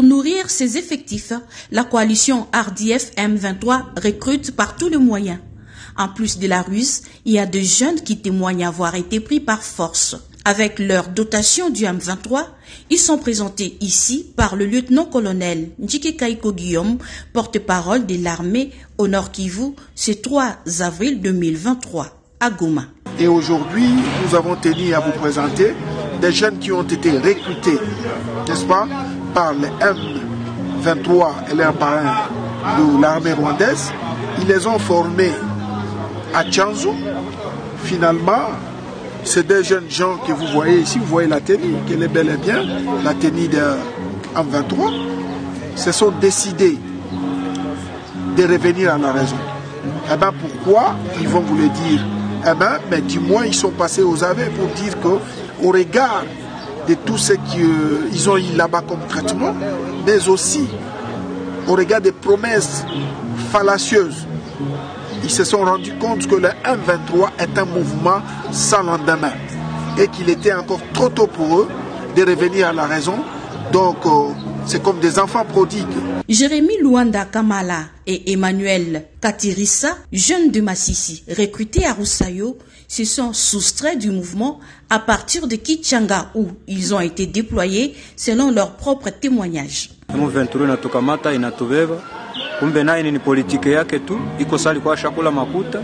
Pour nourrir ses effectifs, la coalition RDF M23 recrute par tous les moyens. En plus de la ruse, il y a des jeunes qui témoignent avoir été pris par force. Avec leur dotation du M23, ils sont présentés ici par le lieutenant-colonel Njike Kaiko Guillaume, porte-parole de l'armée au Nord Kivu, ce 3 avril 2023 à Goma. Et aujourd'hui, nous avons tenu à vous présenter des jeunes qui ont été recrutés, n'est-ce pas, par le M23 et leurs parrains de l'armée rwandaise. Ils les ont formés à Tchanzu. Finalement, c'est des jeunes gens que vous voyez ici, vous voyez la tenue, qu'elle est bel et bien, la tenue de M23, se sont décidés de revenir à la raison. Eh bien, pourquoi Ils vont vous le dire. Eh bien, mais du moins, ils sont passés aux aveux pour dire qu'au regard de tout ce qu'ils ont eu là-bas comme traitement, mais aussi au regard des promesses fallacieuses ils se sont rendus compte que le M23 est un mouvement sans lendemain et qu'il était encore trop tôt pour eux de revenir à la raison. Donc, euh, c'est comme des enfants prodigues. Jérémy Luanda Kamala et Emmanuel Katirissa, jeunes de Massissi, recrutés à Roussayo, se sont soustraits du mouvement à partir de Kichanga où ils ont été déployés selon leurs propres témoignages. kumbe naye ni politike yake tu, iko sali kwa shakula makuta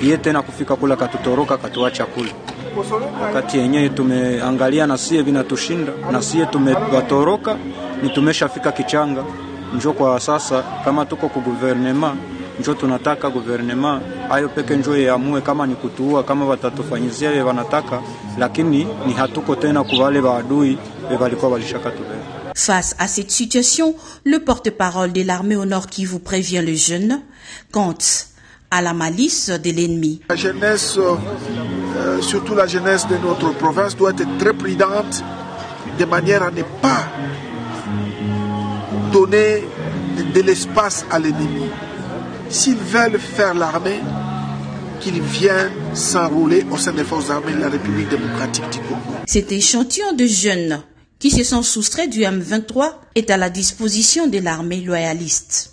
kiye tena kufika kula katutoroka katuacha kula. Wakati yenyewe tumeangalia na sie vinatushinda na sie tumewatoroka, ni tumeshafika kichanga. Njo kwa sasa kama tuko ku guvernema, njo tunataka guvernema ayo peke njo yaamue kama ni kutuua, kama watatufanyizia ye wanataka, lakini ni hatuko tena kuwale waadui walikuwa walishakatubeba. Face à cette situation, le porte-parole de l'armée au Nord qui vous prévient les jeunes quant à la malice de l'ennemi. La jeunesse, euh, surtout la jeunesse de notre province, doit être très prudente de manière à ne pas donner de l'espace à l'ennemi. S'ils veulent faire l'armée, qu'ils viennent s'enrouler au sein des forces armées de la République démocratique du Congo. Cet échantillon de jeunes qui se sont soustraits du M23 est à la disposition de l'armée loyaliste.